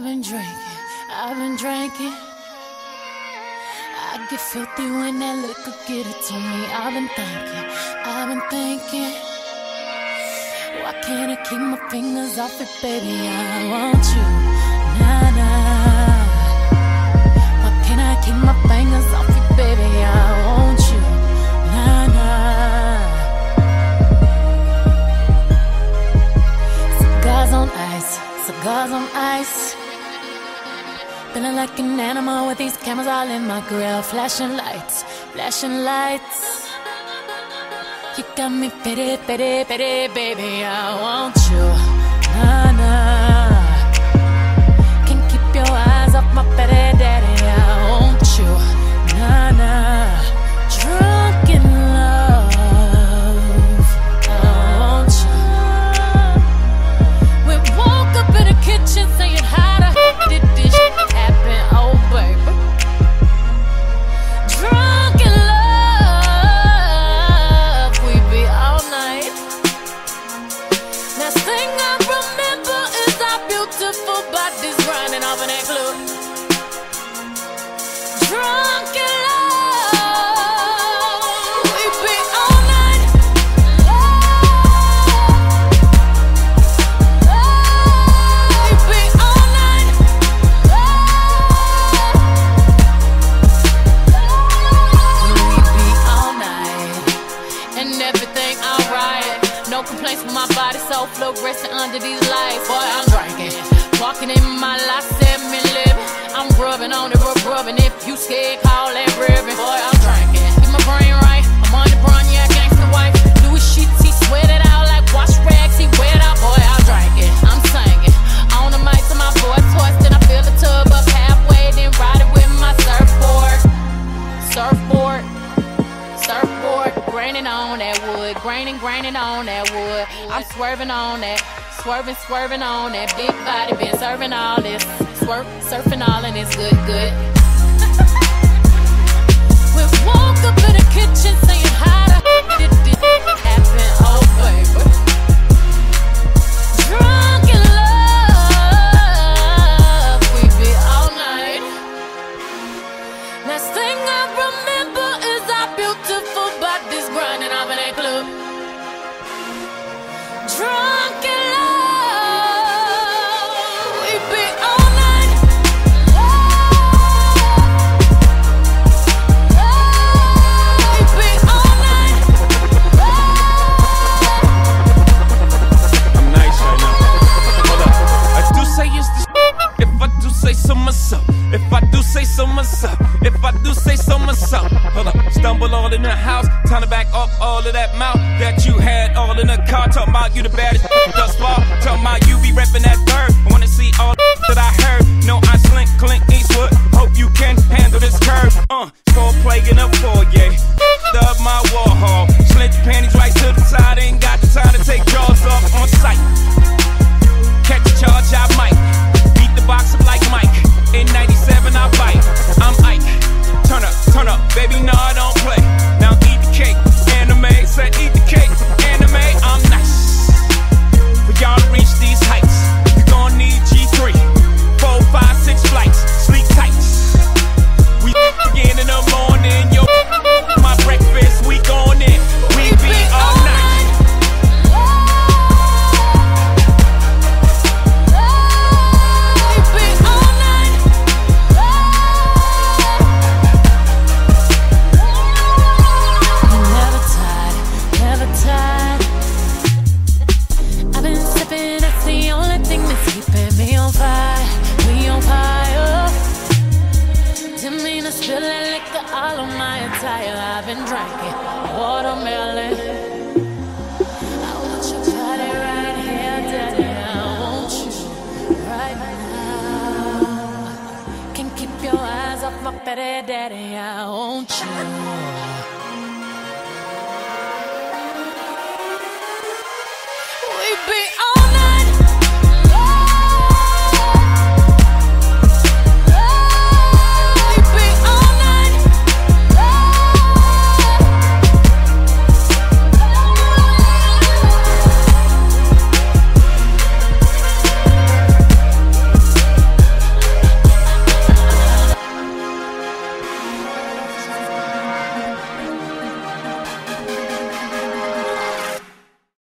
I've been drinking, I've been drinking. I get filthy when that liquor get it to me. I've been thinking, I've been thinking. Why can't I keep my fingers off it, baby? I want you, nah nah. Why can't I keep my fingers off baby? I want you, nah nah. On ice, on ice. Feeling like an animal with these cameras all in my grill. Flashing lights, flashing lights. You got me pity, pity, pity, baby. I want you. Nah, nah. Can't keep your eyes off my pity, No complaints with my body, so flow resting under these lights. Boy, I'm drinking, walking in my life, me living. I'm rubbing on it, rub rubbing. If you scared, call that ribbon. Boy, I'm on that wood, graining, graining on that wood. I'm swerving on that, swerving, swerving on that big body. Been serving all this, swerve, surfing all and it's good, good. So myself. If I do say so myself. Hold up. Stumble all in the house. Time to back up all of that mouth that you had all in the car. Talking about you the baddest thus far. Talking about you be repping that bird. I wanna see all that I heard. No, I slink, Clint Eastwood. Hope you can handle this curve. Uh, four play in a foyer. All of my attire. I've been drinking watermelon. I want your body right here, daddy. I want you right now. Can't keep your eyes off my daddy. I want you.